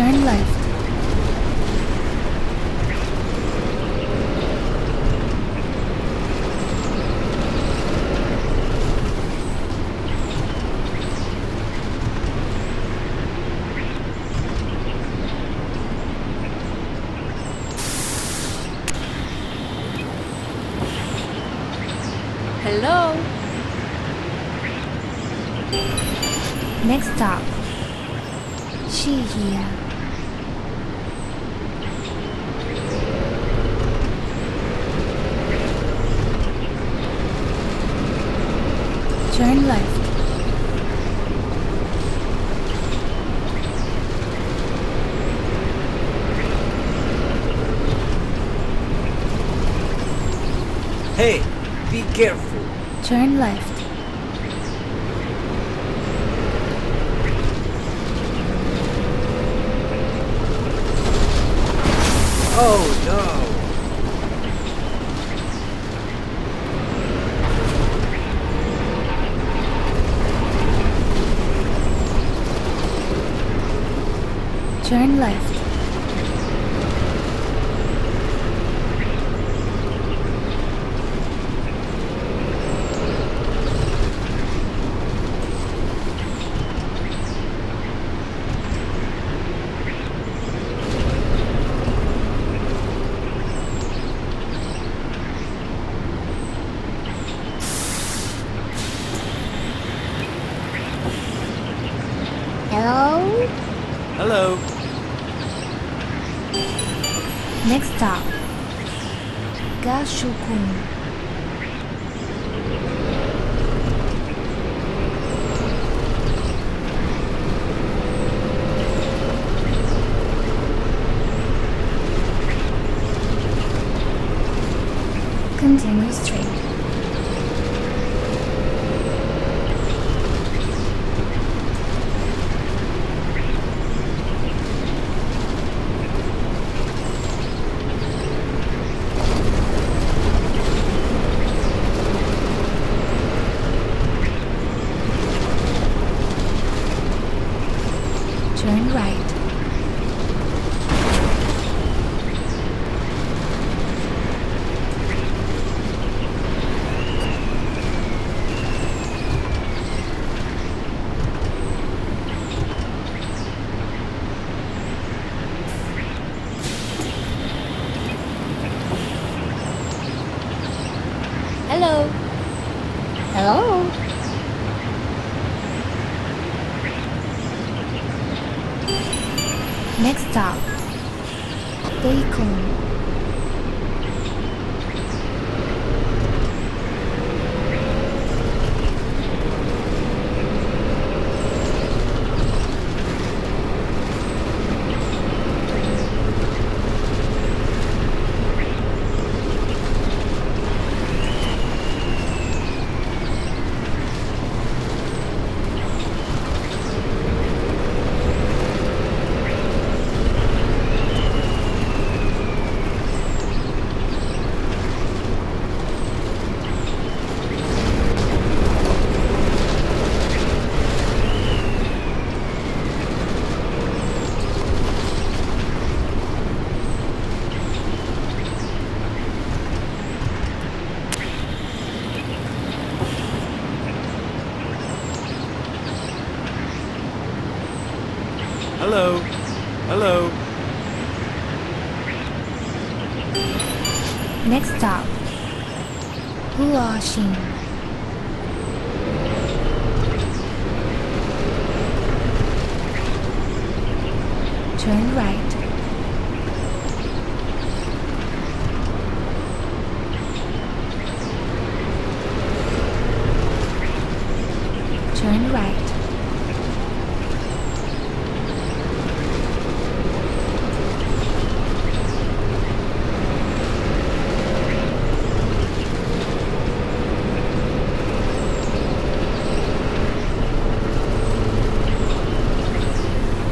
Turn left. Hello? Next stop. She Turn left. Hey, be careful. Turn left. Oh no. Turn left. Hello? Hello. Next stop. Gashukun. Continue straight. Turn right. Hello? Hello? Next stop. Bacon. Hello. Hello. Next stop. Huaxin. Turn right. Turn right.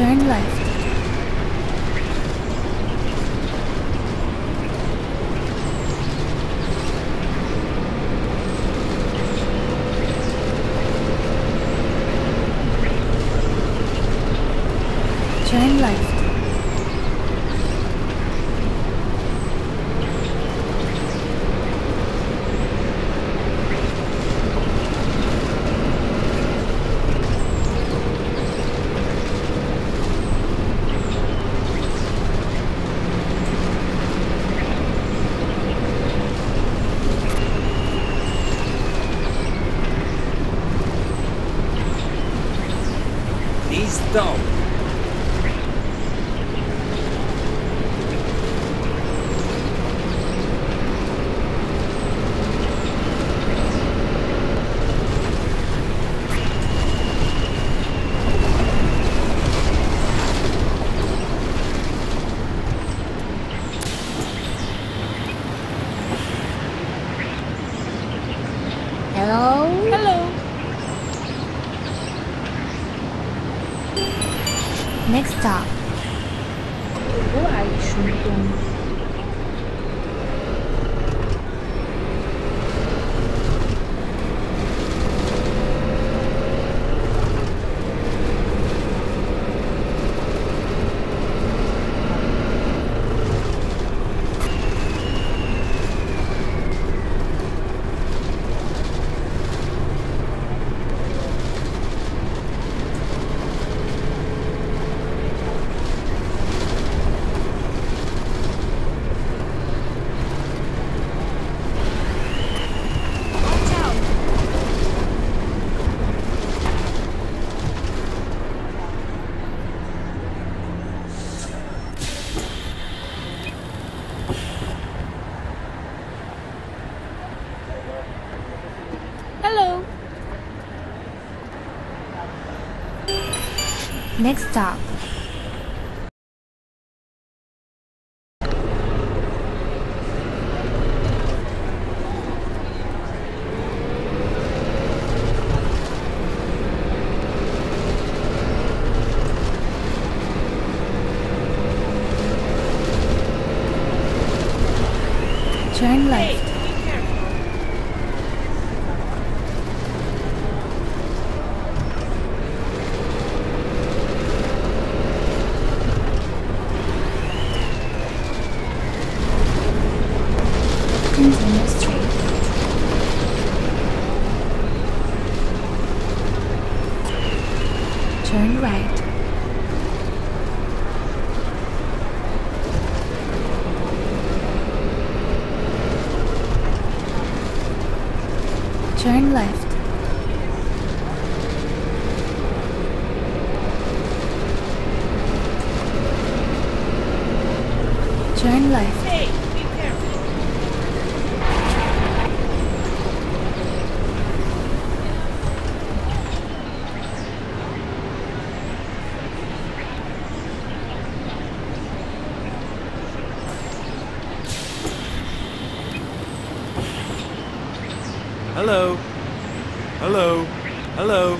Turn left. stop. Next stop. Turn left. Turn right. Turn left. Turn left. Hello. Hello. Hello.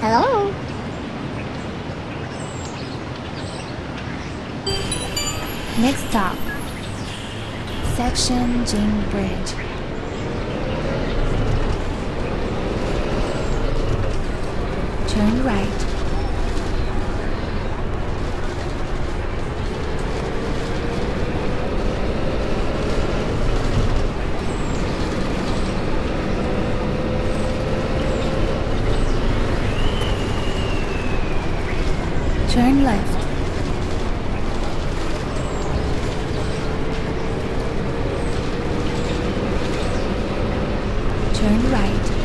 Hello. Next stop. Section Jing Bridge. Turn right. right.